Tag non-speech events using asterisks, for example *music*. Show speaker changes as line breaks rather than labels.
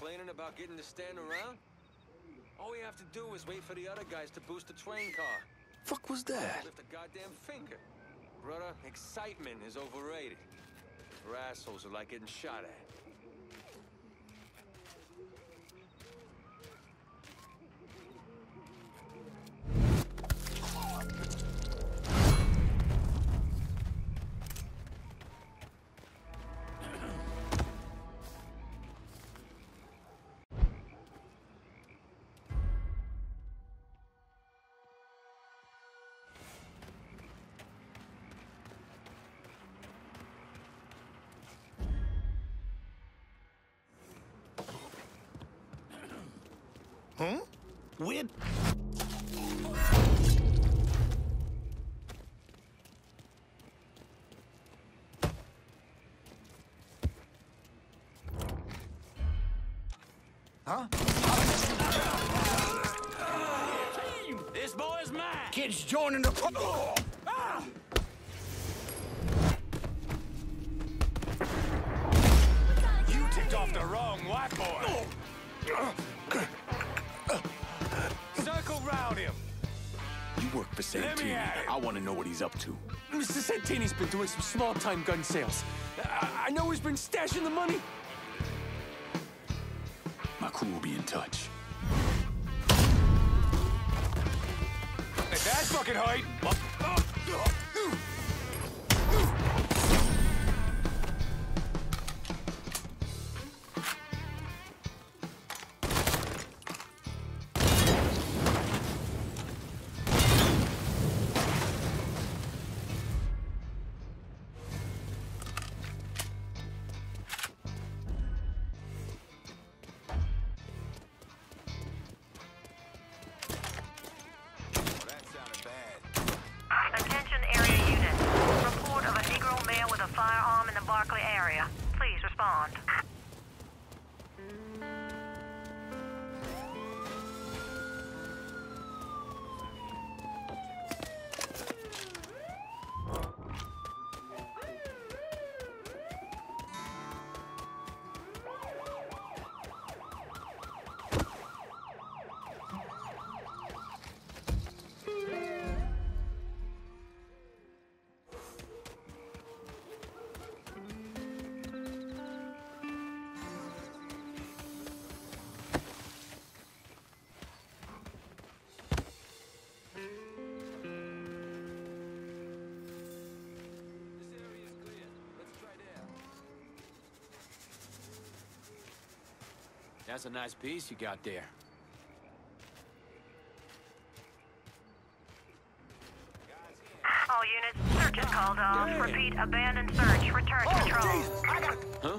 Complaining about getting to stand around? All we have to do is wait for the other guys to boost the train car.
Fuck was that?
Lift a goddamn finger. Brother, excitement is overrated. For assholes who like getting shot at.
Huh? Weird. Huh?
This boy's mine!
Kids joining the... Oh!
You ticked off the wrong white boy. Circle *laughs*
work for Santini. I want to know what he's up to.
Mr. Santini's been doing some small-time gun sales. I, I know he's been stashing the money.
My crew will be in touch.
At that fucking height.
Area. Please respond.
That's a nice piece you got there.
All units, search is called off. Repeat, abandoned search. Return to patrol.
Huh?